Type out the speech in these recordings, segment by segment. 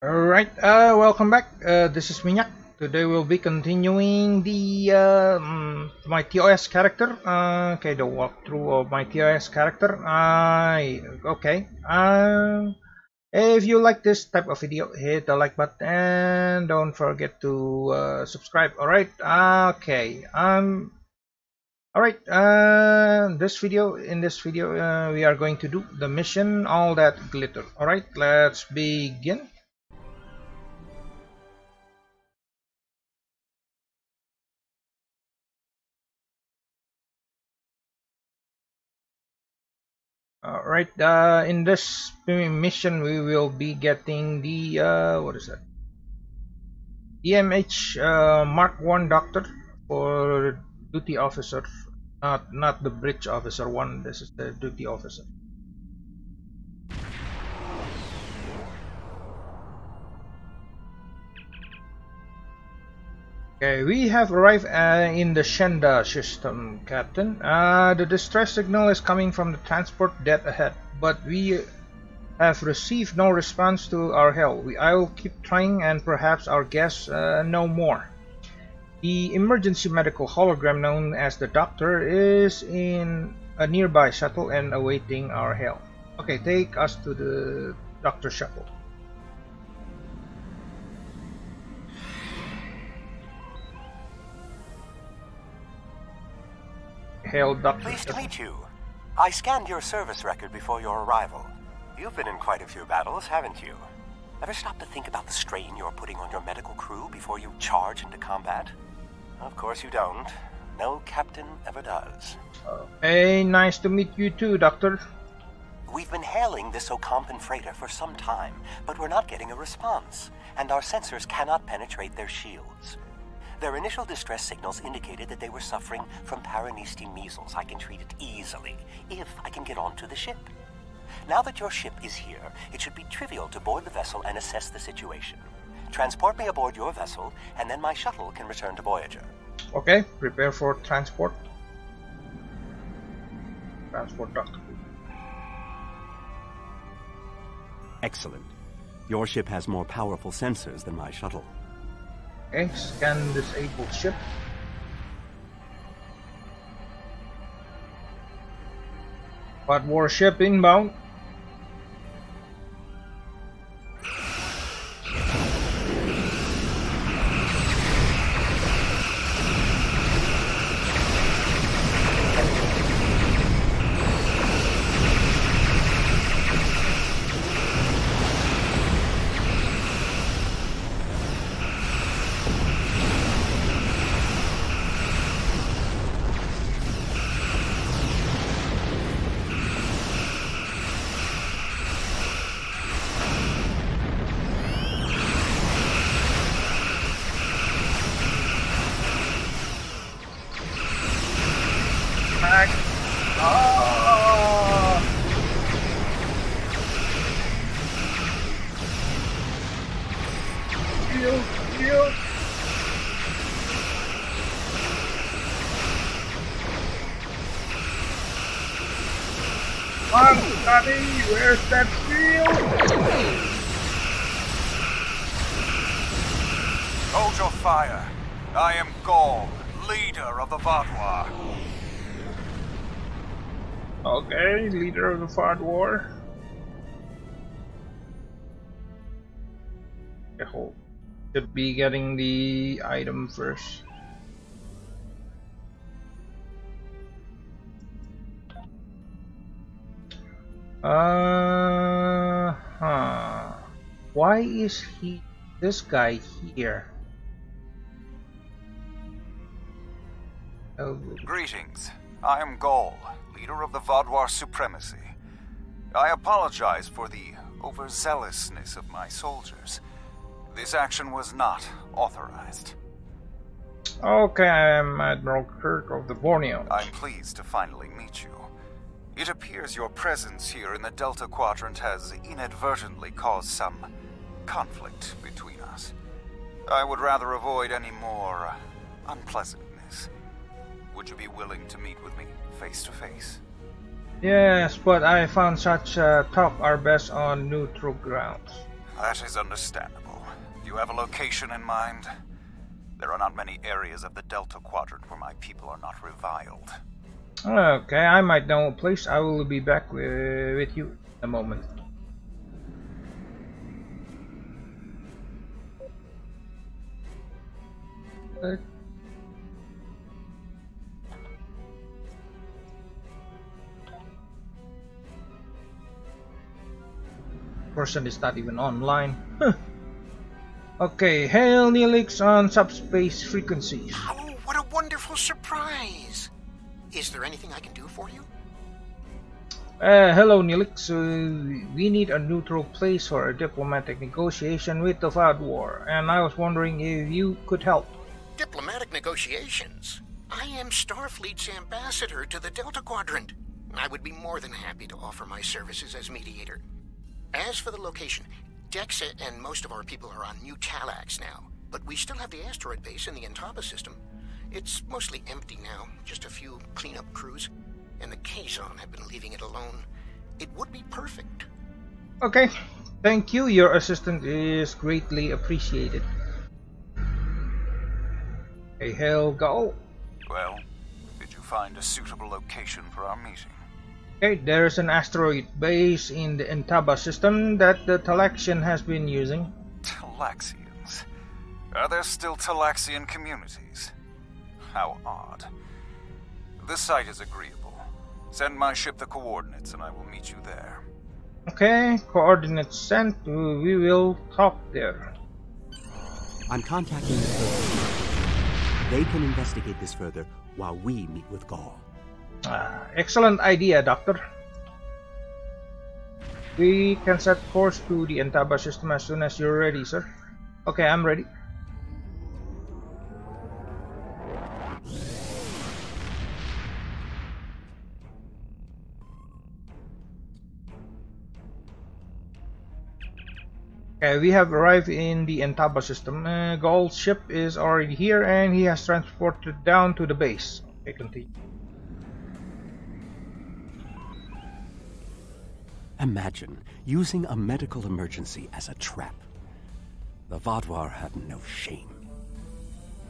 Alright, uh, welcome back. Uh, this is Minyak. Today we'll be continuing the uh, mm, my TOS character. Uh, okay, the walkthrough of my TOS character. Uh, okay. Uh, if you like this type of video, hit the like button and don't forget to uh, subscribe. Alright, okay. Um, Alright, uh, this video, in this video, uh, we are going to do the mission, all that glitter. Alright, let's begin. Alright, uh, in this mission we will be getting the, uh, what is that? EMH uh, Mark 1 Doctor for duty officer, not, not the bridge officer one, this is the duty officer. Okay, we have arrived uh, in the Shenda system, Captain. Uh, the distress signal is coming from the transport dead ahead, but we have received no response to our hail. We, I will keep trying and perhaps our guests uh, know more. The emergency medical hologram known as the Doctor is in a nearby shuttle and awaiting our hail. Okay, take us to the Doctor shuttle. Hail Doctor. Pleased to meet you. I scanned your service record before your arrival. You've been in quite a few battles, haven't you? Ever stop to think about the strain you're putting on your medical crew before you charge into combat? Of course you don't. No captain ever does. Hey, nice to meet you too, Doctor. We've been hailing this Ocampan freighter for some time, but we're not getting a response, and our sensors cannot penetrate their shields. Their initial distress signals indicated that they were suffering from Paraniste measles. I can treat it easily, if I can get onto the ship. Now that your ship is here, it should be trivial to board the vessel and assess the situation. Transport me aboard your vessel, and then my shuttle can return to Voyager. Okay, prepare for transport. Transport Doctor. Excellent. Your ship has more powerful sensors than my shuttle. Okay, scan disabled ship. But warship inbound. Vaadwaur. I hope should be getting the item first. Uh huh. Why is he this guy here? Greetings. I am Gaul, leader of the Vaadwaur Supremacy. I apologize for the overzealousness of my soldiers. This action was not authorized. Okay, I'm Admiral Kirk of the Borneo. I'm pleased to finally meet you. It appears your presence here in the Delta Quadrant has inadvertently caused some conflict between us. I would rather avoid any more uh, unpleasantness. Would you be willing to meet with me face to face? Yes, but I found such uh, talk are best on neutral grounds. That is understandable. Do you have a location in mind? There are not many areas of the Delta Quadrant where my people are not reviled. Okay, I might know a place. I will be back with, with you in a moment. Uh, person is not even online. okay, hail Neelix on subspace frequencies. Oh, what a wonderful surprise! Is there anything I can do for you? Uh, hello Neelix, uh, we need a neutral place for a diplomatic negotiation with the Vaadwaur, and I was wondering if you could help. Diplomatic negotiations? I am Starfleet's ambassador to the Delta Quadrant. I would be more than happy to offer my services as mediator. As for the location, Dexa and most of our people are on New Talax now, but we still have the asteroid base in the Intaba system. It's mostly empty now, just a few cleanup crews, and the Kazon have been leaving it alone. It would be perfect. Okay, thank you. Your assistance is greatly appreciated. Hey, hell, go. Well, did you find a suitable location for our meeting? Okay, there's an asteroid base in the Entaba system that the Talaxian has been using. Talaxians? Are there still Talaxian communities? How odd. This site is agreeable. Send my ship the coordinates and I will meet you there. Okay, coordinates sent. We will talk there. I'm contacting the Third They can investigate this further while we meet with Gaul. Ah, excellent idea, Doctor. We can set course to the Entaba system as soon as you're ready, sir. Okay, I'm ready. Okay, we have arrived in the Entaba system. Uh, ship is already here and he has transported down to the base. Okay, continue. Imagine using a medical emergency as a trap. The Vaadwaur have no shame.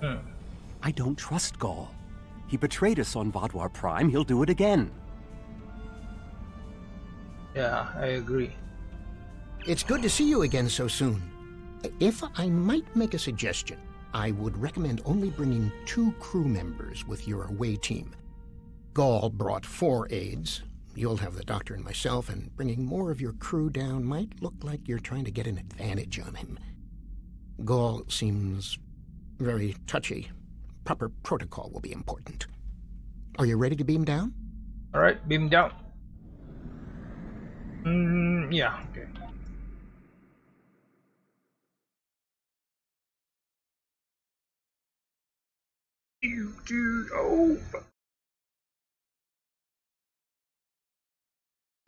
Hmm. I don't trust Gaul. He betrayed us on Vaadwaur Prime. He'll do it again. Yeah, I agree. It's good to see you again so soon. If I might make a suggestion, I would recommend only bringing two crew members with your away team. Gaul brought four aides. You'll have the doctor and myself, and bringing more of your crew down might look like you're trying to get an advantage on him. Gaul seems very touchy. Proper protocol will be important. Are you ready to beam down? Alright, beam down. Mm, yeah, okay. You do oh.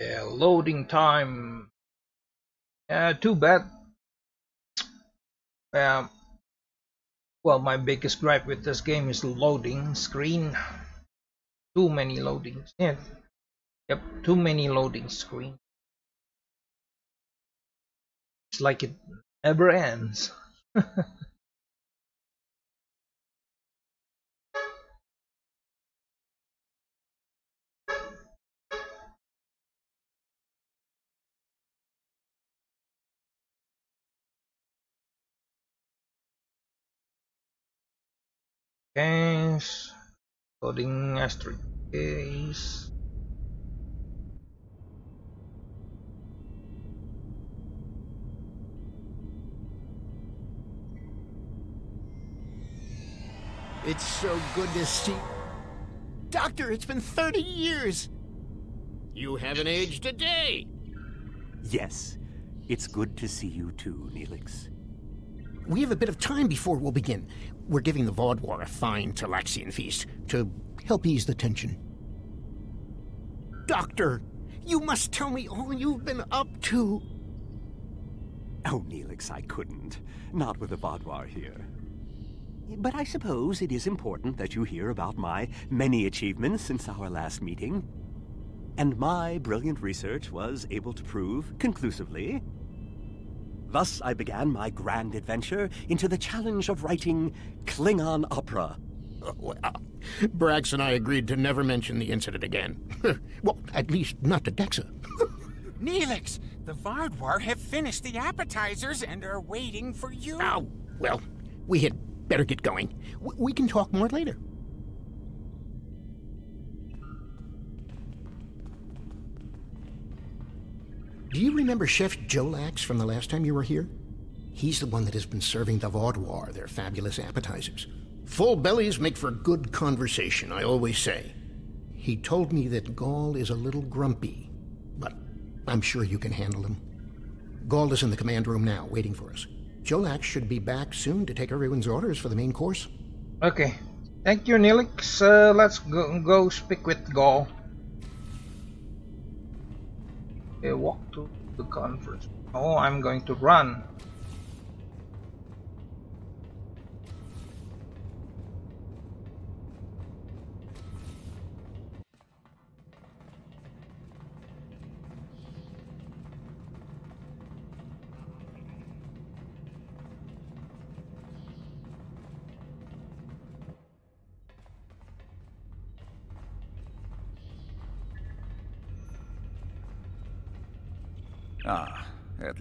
Yeah, loading time. Yeah, too bad. Um, well, my biggest gripe with this game is loading screen. Too many loadings. Yeah. Yep, too many loading screen. It's like it never ends. Case loading asterisk case. It's so good to see. You. Doctor, it's been 30 years. You haven't aged a day. Yes, it's good to see you too, Neelix. We have a bit of time before we'll begin. We're giving the Vaadwaur a fine Talaxian feast to help ease the tension. Doctor, you must tell me all you've been up to. Oh, Neelix, I couldn't. Not with the Vaadwaur here. But I suppose it is important that you hear about my many achievements since our last meeting. And my brilliant research was able to prove, conclusively, Thus I began my grand adventure into the challenge of writing Klingon opera. Uh, well, Brax and I agreed to never mention the incident again. well, at least not to Dexa. Neelix, the Vaadwaur have finished the appetizers and are waiting for you. Oh, well, we had better get going. W we can talk more later. Do you remember Chef Jolax from the last time you were here? He's the one that has been serving the Vaadwaur their fabulous appetizers. Full bellies make for good conversation, I always say. He told me that Gaul is a little grumpy, but I'm sure you can handle him. Gaul is in the command room now, waiting for us. Jolax should be back soon to take everyone's orders for the main course. Okay. Thank you, Neelix. Uh, let's go, go speak with Gaul. Okay, walk to the conference. Oh, I'm going to run.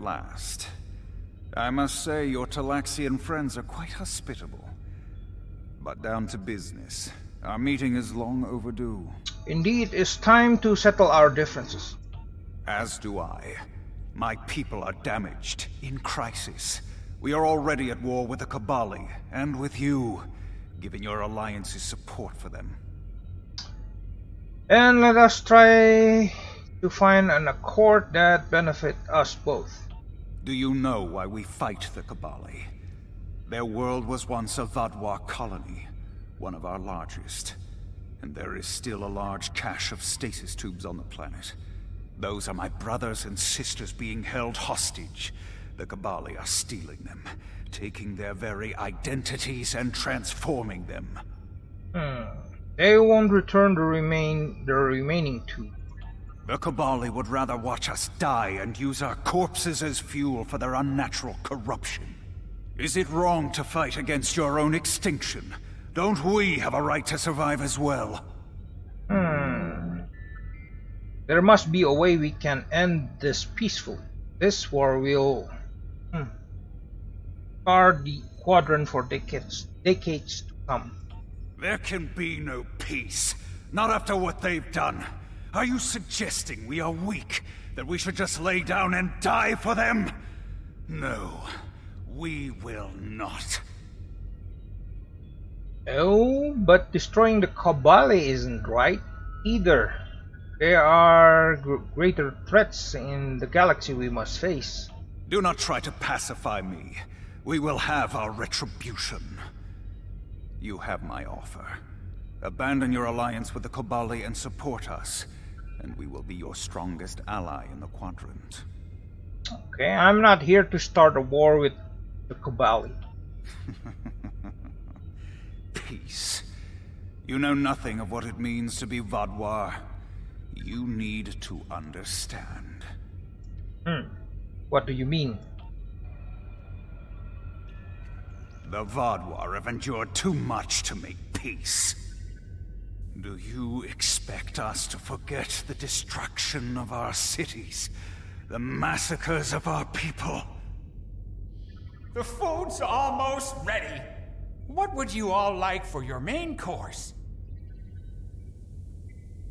Last. I must say your Talaxian friends are quite hospitable. But down to business. Our meeting is long overdue. Indeed, it's time to settle our differences. As do I. My people are damaged, in crisis. We are already at war with the Kobali, and with you, giving your alliances support for them. And let us try to find an accord that benefit us both. Do you know why we fight the Kobali? Their world was once a Vaadwaur colony, one of our largest. And there is still a large cache of stasis tubes on the planet. Those are my brothers and sisters being held hostage. The Kobali are stealing them, taking their very identities and transforming them. Hmm. They won't return the remain the remaining two. The Kobali would rather watch us die and use our corpses as fuel for their unnatural corruption. Is it wrong to fight against your own extinction? Don't we have a right to survive as well? Hmm. There must be a way we can end this peacefully. This war will hmm, scar the quadrant for decades, decades to come. There can be no peace. Not after what they've done. Are you suggesting we are weak? That we should just lay down and die for them? No, we will not. Oh, but destroying the Kobali isn't right either. There are gr greater threats in the galaxy we must face. Do not try to pacify me. We will have our retribution. You have my offer. Abandon your alliance with the Kobali and support us, and we will be your strongest ally in the Quadrant. Okay, I'm not here to start a war with the Kobali. Peace. You know nothing of what it means to be Vaadwaur. You need to understand. Hmm. What do you mean? The Vaadwaur have endured too much to make peace. Do you expect us to forget the destruction of our cities? The massacres of our people? The food's almost ready. What would you all like for your main course?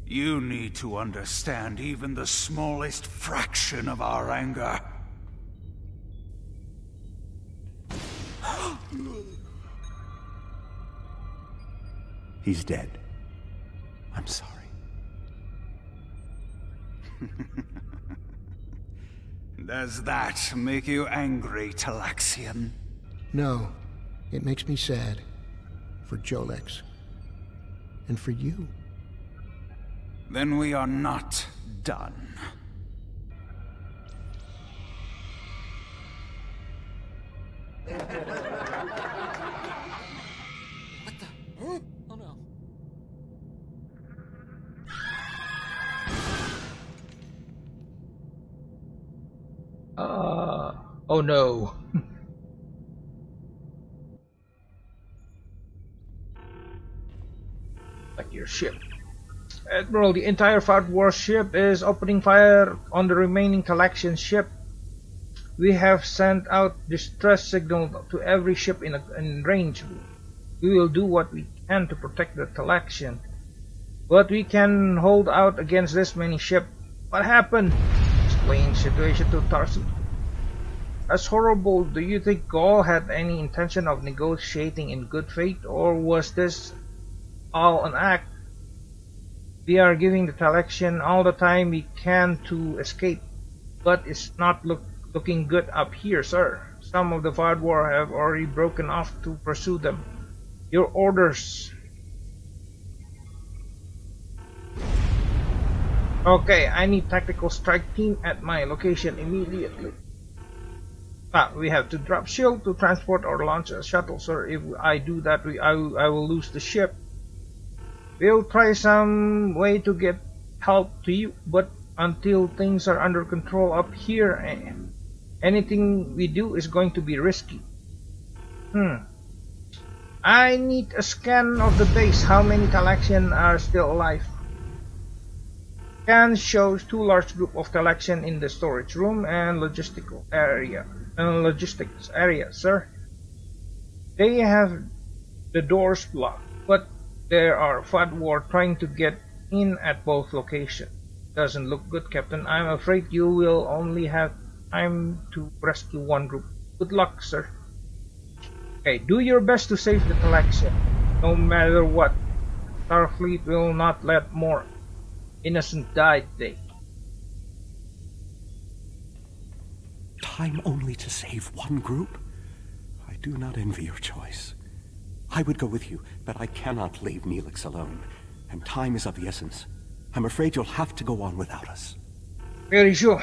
You need to understand even the smallest fraction of our anger. He's dead. I'm sorry. Does that make you angry, Talaxian? No, it makes me sad. For Jolax. And for you. Then we are not done. Oh no. like your ship. Admiral, the entire Vaadwaur ship is opening fire on the remaining collection ship. We have sent out distress signal to every ship in, a, in range. We will do what we can to protect the collection. But we can hold out against this many ships. What happened? Explain situation to Tarsu. That's horrible. Do you think Gaul had any intention of negotiating in good faith, or was this all an act? We are giving the collection all the time we can to escape, but it's not look, looking good up here, sir. Some of the Vaadwaur have already broken off to pursue them. Your orders. Okay, I need tactical strike team at my location immediately. Ah, we have to drop shield to transport or launch a shuttle, sir. If I do that, we, I, I will lose the ship. We'll try some way to get help to you, but until things are under control up here, eh, anything we do is going to be risky. Hmm. I need a scan of the base. How many Talaxian are still alive? Scan shows two large group of collection in the storage room and logistical area. and logistics area, sir. They have the doors blocked, but there are Vaadwaur trying to get in at both locations. Doesn't look good, Captain. I'm afraid you will only have time to rescue one group. Good luck, sir. Okay, do your best to save the collection. No matter what, Starfleet will not let more innocent died today. Time only to save one group? I do not envy your choice. I would go with you, but I cannot leave Neelix alone. And time is of the essence. I'm afraid you'll have to go on without us. Very sure.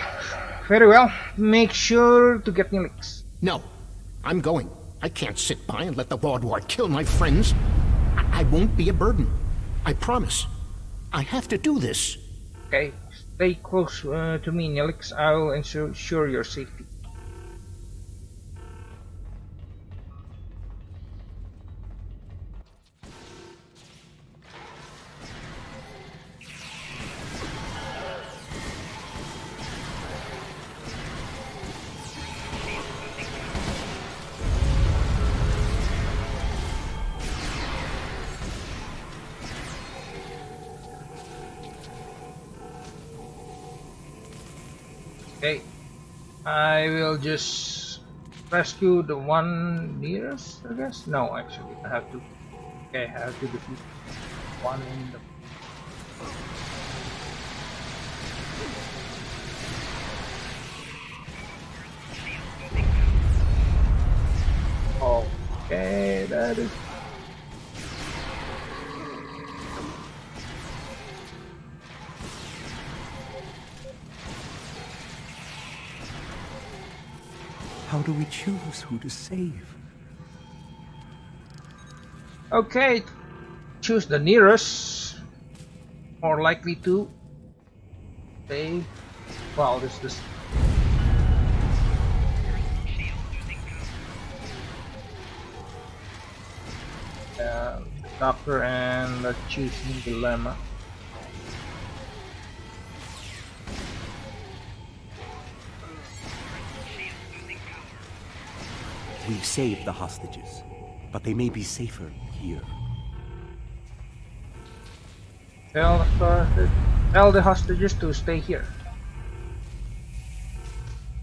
Very well. Make sure to get Neelix. No, I'm going. I can't sit by and let the Vaadwaur kill my friends. I, I won't be a burden. I promise. I have to do this. Okay, stay close uh, to me, Neelix. I will ensure your safety. I will just rescue the one nearest, I guess? No, actually, I have to. Okay, I have to defeat one in the. Okay, that is How do we choose who to save? Okay, choose the nearest. More likely to save. Wow, this this. Uh, doctor and dilemma. We've saved the hostages, but they may be safer here. Tell the, tell the hostages to stay here.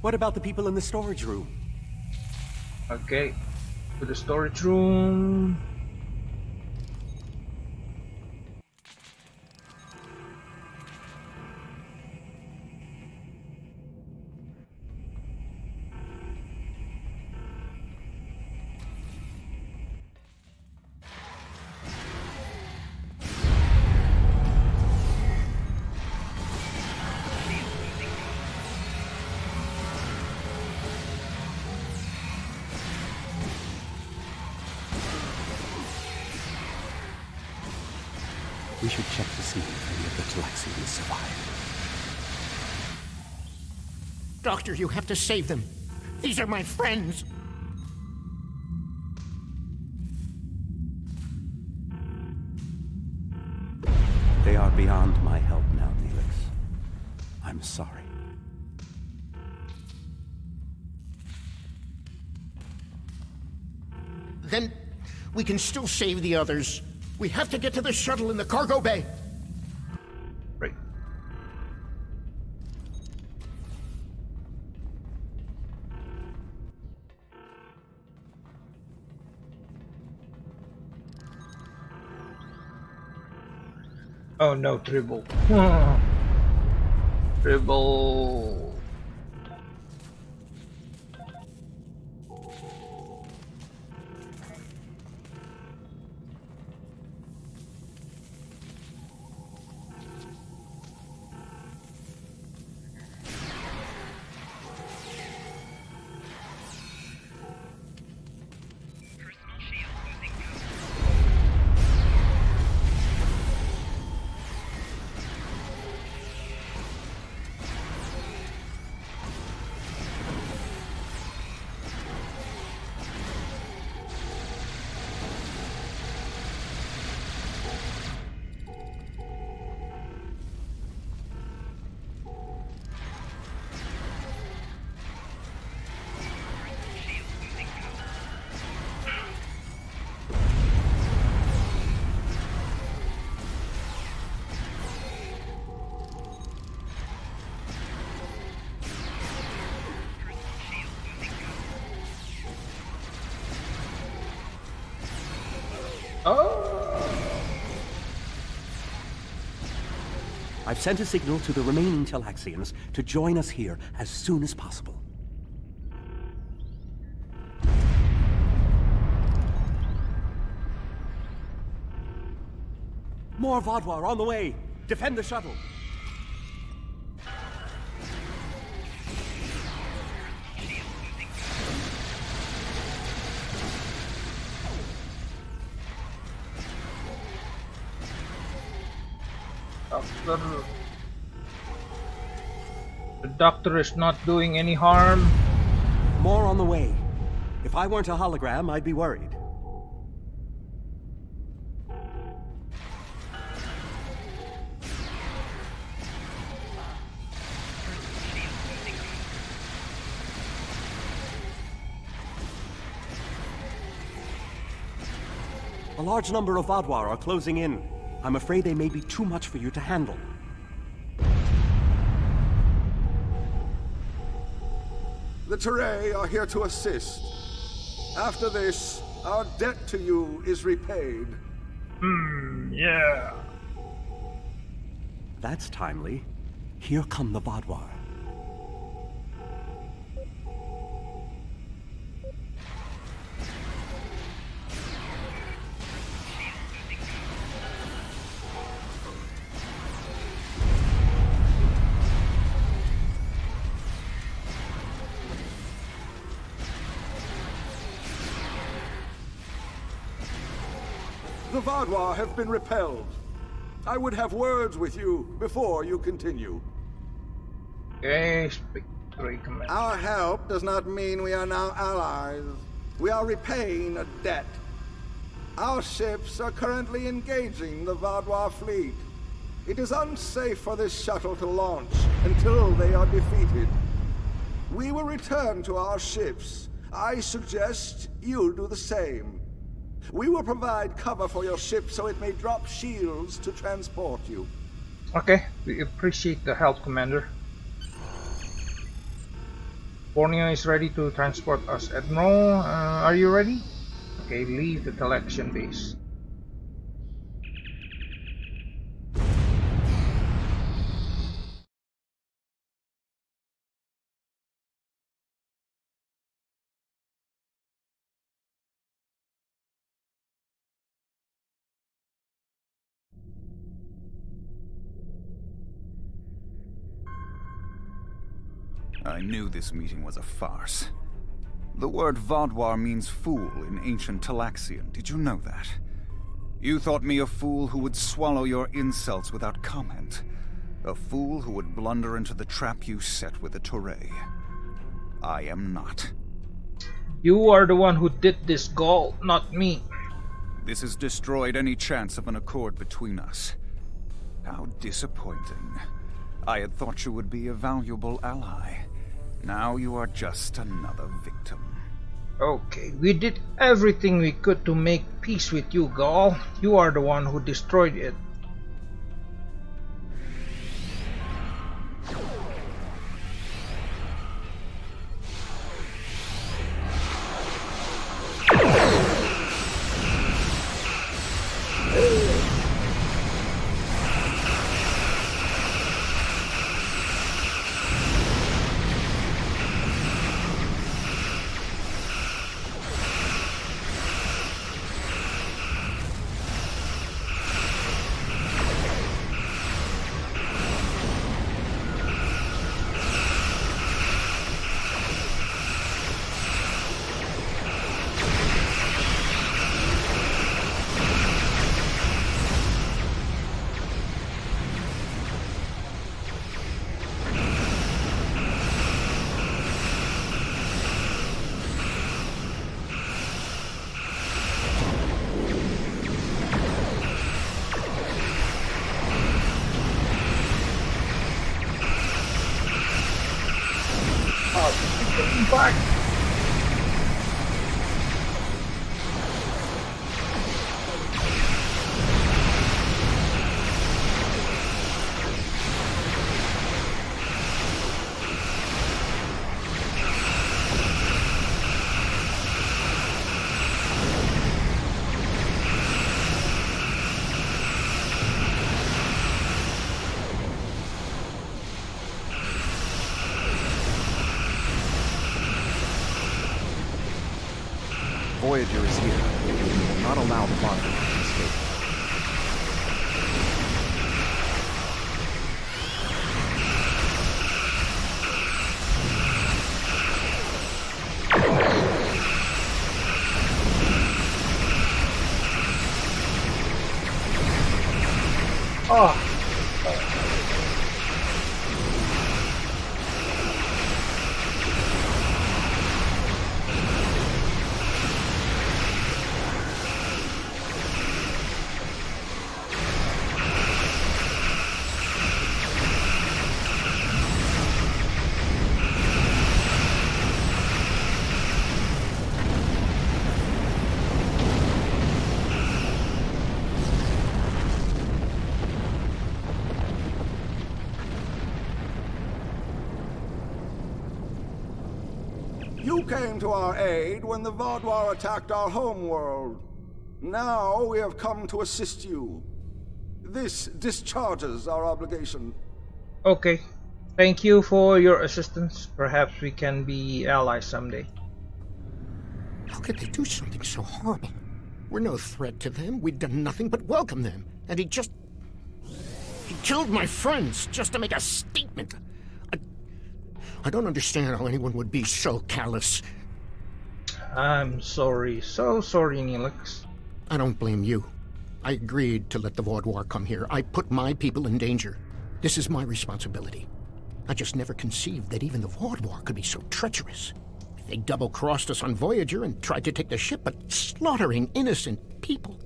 What about the people in the storage room? Okay, to the storage room. Doctor, you have to save them. These are my friends. They are beyond my help now, Neelix. I'm sorry. Then we can still save the others. We have to get to the shuttle in the cargo bay. Oh, no, Tribble. Ah. Tribble. I've sent a signal to the remaining Talaxians to join us here as soon as possible. More Vaadwaur on the way! Defend the shuttle! Doctor. The doctor is not doing any harm. More on the way. If I weren't a hologram, I'd be worried. A large number of Vaadwaur are closing in. I'm afraid they may be too much for you to handle. The Turei are here to assist. After this, our debt to you is repaid. Hmm, yeah. That's timely. Here come the Vaadwaur. The Vaadwaur have been repelled. I would have words with you before you continue. Our help does not mean we are now allies. We are repaying a debt. Our ships are currently engaging the Vaadwaur fleet. It is unsafe for this shuttle to launch until they are defeated. We will return to our ships. I suggest you do the same. We will provide cover for your ship so it may drop shields to transport you. Okay, we appreciate the help, Commander. Borneo is ready to transport us. Admiral, uh, are you ready? Okay, leave the collection base. I knew this meeting was a farce. The word Vaadwaur means fool in ancient Talaxian. Did you know that? You thought me a fool who would swallow your insults without comment. A fool who would blunder into the trap you set with the Turei. I am not. You are the one who did this, Gaul, not me. This has destroyed any chance of an accord between us. How disappointing. I had thought you would be a valuable ally. Now you are just another victim. Okay, we did everything we could to make peace with you, Gaul. You are the one who destroyed it. Came to our aid when the Vaadwaur attacked our homeworld. Now we have come to assist you. This discharges our obligation. Okay. Thank you for your assistance. Perhaps we can be allies someday. How could they do something so horrible? We're no threat to them. We'd done nothing but welcome them. And he just. He killed my friends just to make a statement. I, I don't understand how anyone would be so callous. I'm sorry. So sorry, Neelix. I don't blame you. I agreed to let the Vaadwaur come here. I put my people in danger. This is my responsibility. I just never conceived that even the Vaadwaur could be so treacherous. They double crossed us on Voyager and tried to take the ship, but slaughtering innocent people.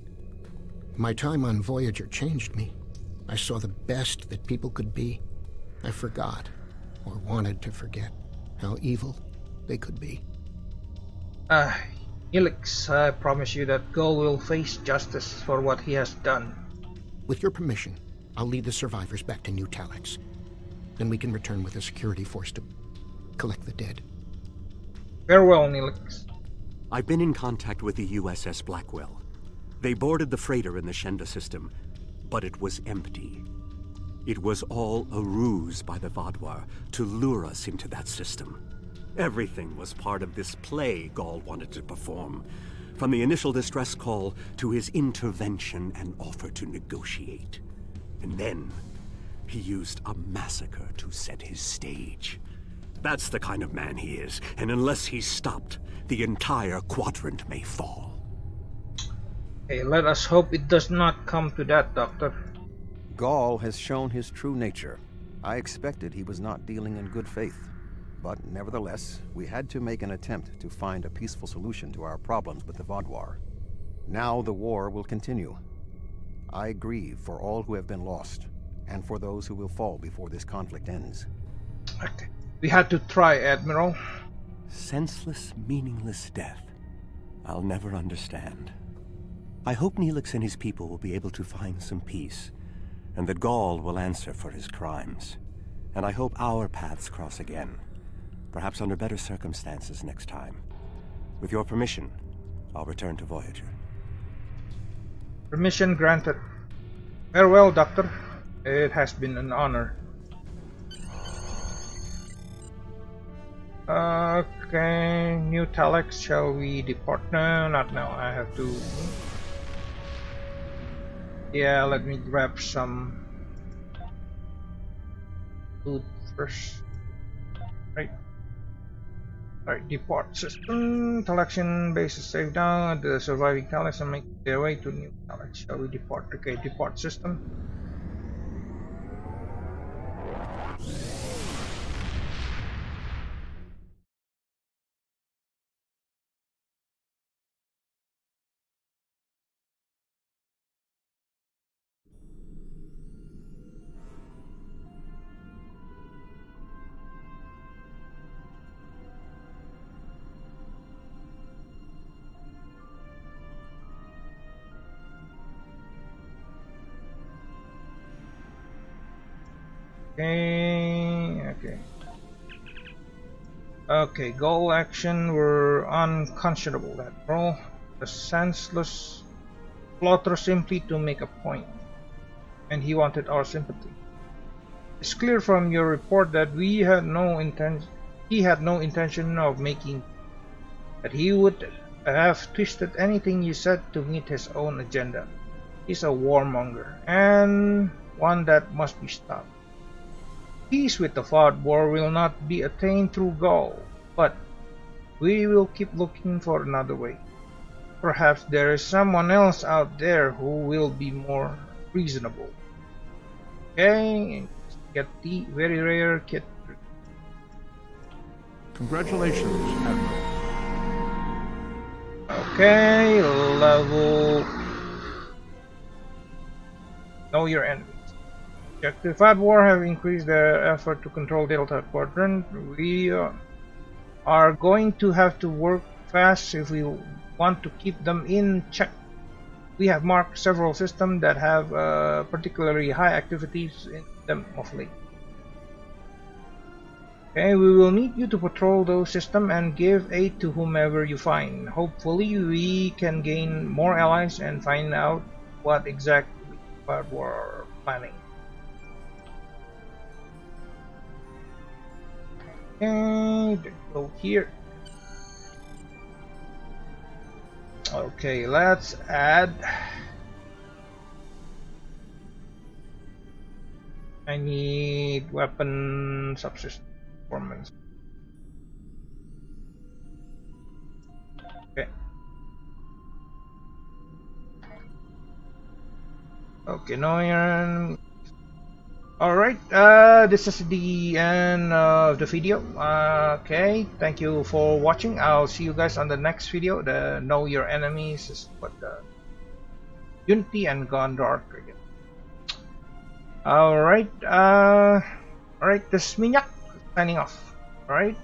My time on Voyager changed me. I saw the best that people could be. I forgot, or wanted to forget, how evil they could be. Ah, Neelix, I promise you that Gaul will face justice for what he has done. With your permission, I'll lead the survivors back to New Talax. Then we can return with a security force to collect the dead. Farewell, Neelix. I've been in contact with the USS Blackwell. They boarded the freighter in the Shenda system, but it was empty. It was all a ruse by the Vaadwaur to lure us into that system. Everything was part of this play Gaul wanted to perform, from the initial distress call to his intervention and offer to negotiate. And then, he used a massacre to set his stage. That's the kind of man he is, and unless he's stopped, the entire quadrant may fall. Okay, let us hope it does not come to that, Doctor. Gaul has shown his true nature. I expected he was not dealing in good faith. But nevertheless, we had to make an attempt to find a peaceful solution to our problems with the Vaadwaur. Now the war will continue. I grieve for all who have been lost, and for those who will fall before this conflict ends. Okay. We had to try, Admiral. Senseless, meaningless death. I'll never understand. I hope Neelix and his people will be able to find some peace, and that Gaul will answer for his crimes. And I hope our paths cross again, perhaps under better circumstances next time. With your permission, I'll return to Voyager. Permission granted. Farewell, Doctor. It has been an honor. Okay, new Talax, shall we depart? No, not now. I have to. Yeah, let me grab some food first. Right. Alright, depart system. Collection base is saved down. The surviving and make their way to new Talax. Shall we depart? Okay, depart system. Okay, Gaul action were unconscionable that roll. The senseless plotter simply to make a point. And he wanted our sympathy. It's clear from your report that we had no intention he had no intention of making that he would have twisted anything you said to meet his own agenda. He's a warmonger and one that must be stopped. Peace with the Vaadwaur will not be attained through Gaul, but we will keep looking for another way. Perhaps there is someone else out there who will be more reasonable. Okay, get the very rare kit. Congratulations, Admiral. Okay, level. Know your enemy. Objective Vaadwaur have increased their effort to control Delta Quadrant. We uh, are going to have to work fast if we want to keep them in check. We have marked several systems that have uh, particularly high activities in them of late. Okay, we will need you to patrol those systems and give aid to whomever you find. Hopefully we can gain more allies and find out what exactly we are planning. And go here. Okay let's add. I need weapon subsystem performance. Okay. Okay no Alright, uh, this is the end of the video. Uh, okay, thank you for watching. I'll see you guys on the next video. The Know Your Enemies is what the Unity and Gone Dark again. Alright, uh, alright, this is Minyak signing off. Alright.